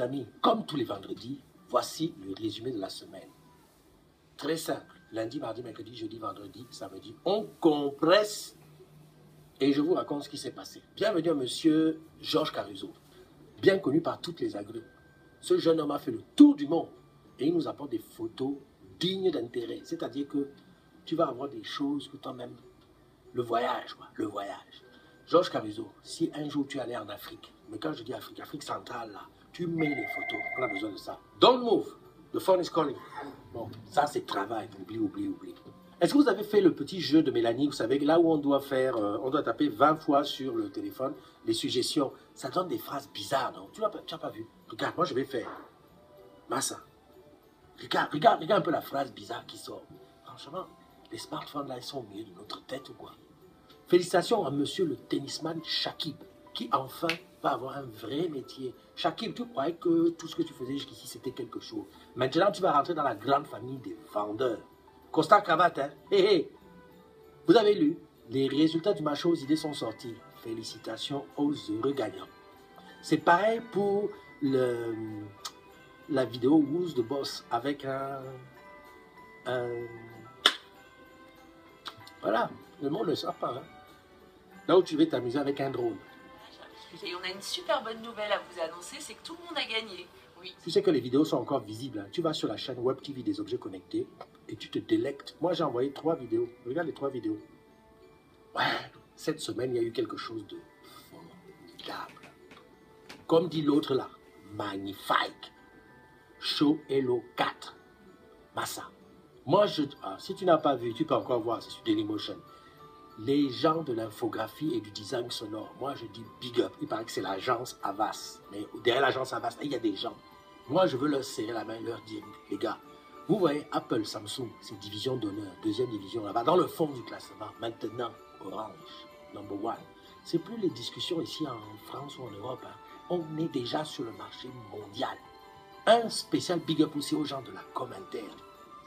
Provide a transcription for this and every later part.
amis, comme tous les vendredis, voici le résumé de la semaine. Très simple. Lundi, mardi, mercredi, jeudi, vendredi, samedi. On compresse et je vous raconte ce qui s'est passé. Bienvenue à monsieur Georges Caruso, bien connu par toutes les agrues. Ce jeune homme a fait le tour du monde et il nous apporte des photos dignes d'intérêt. C'est-à-dire que tu vas avoir des choses que toi-même, le voyage, le voyage. Georges Caruso, si un jour tu allais en Afrique, mais quand je dis Afrique, Afrique centrale, là, tu mets les photos, on a besoin de ça. Don't move, the phone is calling. Bon, ça c'est travail, oublie, oublie, oublie. Est-ce que vous avez fait le petit jeu de Mélanie? Vous savez, là où on doit faire, euh, on doit taper 20 fois sur le téléphone les suggestions. Ça donne des phrases bizarres, non? Tu n'as pas, pas, vu? Regarde, moi je vais faire. Massa. Regarde, regarde, regarde un peu la phrase bizarre qui sort. Franchement, les smartphones là, ils sont au milieu de notre tête ou quoi? Félicitations à monsieur le tennisman Shakib, qui enfin va avoir un vrai métier. Shakib, tu croyais que tout ce que tu faisais jusqu'ici, c'était quelque chose. Maintenant, tu vas rentrer dans la grande famille des vendeurs. Constat cravate, hein? Hé, hé! Vous avez lu, les résultats du marché aux idées sont sortis. Félicitations aux heureux gagnants. C'est pareil pour le, la vidéo Who's the Boss avec un, Voilà, le monde ne sait pas. Hein? Là où tu veux t'amuser avec un drone. Et on a une super bonne nouvelle à vous annoncer, c'est que tout le monde a gagné. Oui. Tu sais que les vidéos sont encore visibles. Hein. Tu vas sur la chaîne Web TV des objets connectés et tu te délectes. Moi, j'ai envoyé trois vidéos. Regarde les trois vidéos. Ouais, cette semaine, il y a eu quelque chose de formidable. Comme dit l'autre là, magnifique. Show Hello 4. Massa. Moi, je, ah, si tu n'as pas vu, tu peux encore voir, c'est sur Dailymotion. Les gens de l'infographie et du design sonore, moi je dis big up. Il paraît que c'est l'agence Avas. Mais derrière l'agence Avas, il y a des gens. Moi, je veux leur serrer la main leur dire, les gars, vous voyez, Apple, Samsung, c'est division d'honneur, deuxième division là-bas, dans le fond du classement. Maintenant, Orange, number one. C'est plus les discussions ici en France ou en Europe. Hein. On est déjà sur le marché mondial. Un spécial big up aussi aux gens de la commentaire.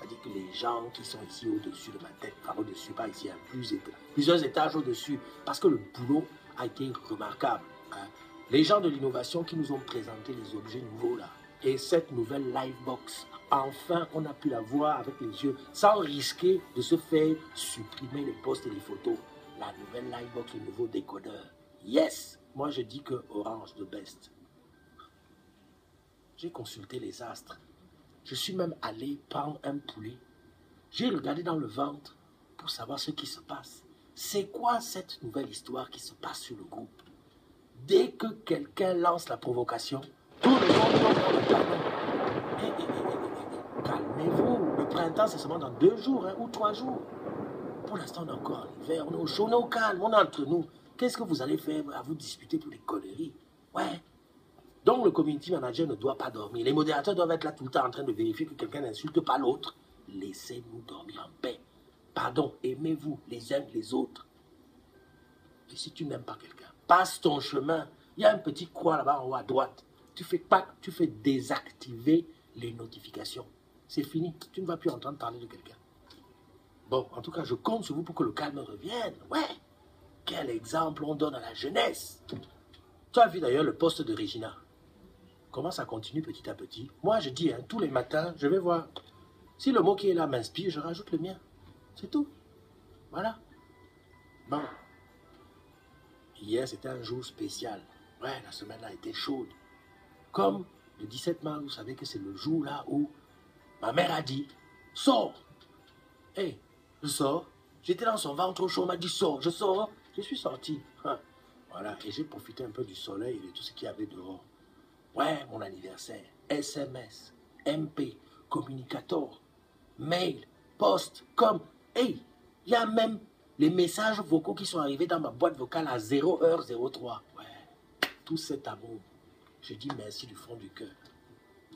C'est-à-dire que les gens qui sont ici au-dessus de ma tête, enfin au-dessus, pas ici, hein, plus plusieurs étages au-dessus, parce que le boulot a été remarquable. Hein. Les gens de l'innovation qui nous ont présenté les objets nouveaux là, et cette nouvelle Livebox enfin on a pu la voir avec les yeux sans risquer de se faire supprimer les posts et les photos. La nouvelle Livebox, le nouveau décodeur. Yes, moi je dis que Orange de best. J'ai consulté les astres. Je suis même allé prendre un poulet. J'ai regardé dans le ventre pour savoir ce qui se passe. C'est quoi cette nouvelle histoire qui se passe sur le groupe? Dès que quelqu'un lance la provocation, tout le monde tombe Calmez-vous. Le printemps, c'est seulement dans deux jours hein, ou trois jours. Pour l'instant, on est encore en hiver, on est au chaud, on est au calme, on est entre nous. Qu'est-ce que vous allez faire à vous disputer pour des conneries Ouais. Donc, le community manager ne doit pas dormir. Les modérateurs doivent être là tout le temps en train de vérifier que quelqu'un n'insulte pas l'autre. Laissez-nous dormir en paix. Pardon, aimez-vous les uns les autres. Et si tu n'aimes pas quelqu'un, passe ton chemin. Il y a un petit croix là-bas en haut à droite. Tu fais pas, tu fais désactiver les notifications c'est fini. Tu ne vas plus entendre parler de quelqu'un. Bon, en tout cas, je compte sur vous pour que le calme revienne. Ouais. Quel exemple on donne à la jeunesse. Tu as vu d'ailleurs le poste de Regina. Comment ça continue petit à petit? Moi, je dis, hein, tous les matins, je vais voir. Si le mot qui est là m'inspire, je rajoute le mien. C'est tout. Voilà. Bon. Hier, c'était un jour spécial. Ouais, la semaine a été chaude. Comme le 17 mars, vous savez que c'est le jour là où Ma mère a dit, sors. Hé, je sors. J'étais dans son ventre chaud, m'a dit, sors, je sors. Je suis sorti. Hein. Voilà, et j'ai profité un peu du soleil et de tout ce qu'il y avait dehors. Ouais, mon anniversaire. SMS, MP, communicateur, mail, poste, comme. Hey, il y a même les messages vocaux qui sont arrivés dans ma boîte vocale à 0h03. Ouais, tout cet amour. Je dis merci du fond du cœur.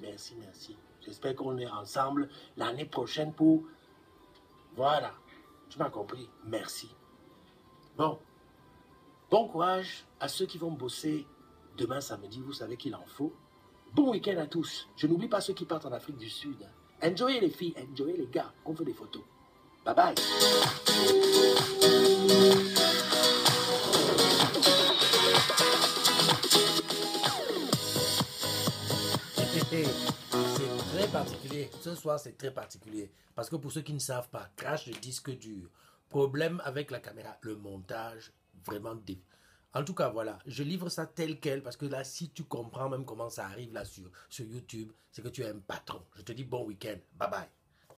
Merci, merci. J'espère qu'on est ensemble l'année prochaine pour... Voilà. Tu m'as compris. Merci. Bon. Bon courage à ceux qui vont bosser demain samedi. Vous savez qu'il en faut. Bon week-end à tous. Je n'oublie pas ceux qui partent en Afrique du Sud. Enjoyez les filles, enjoyez les gars. On fait des photos. Bye bye. Ok, ce soir c'est très particulier. Parce que pour ceux qui ne savent pas, crash de disque dur, problème avec la caméra, le montage, vraiment. En tout cas, voilà, je livre ça tel quel parce que là, si tu comprends même comment ça arrive là sur, sur YouTube, c'est que tu es un patron. Je te dis bon week-end. Bye bye.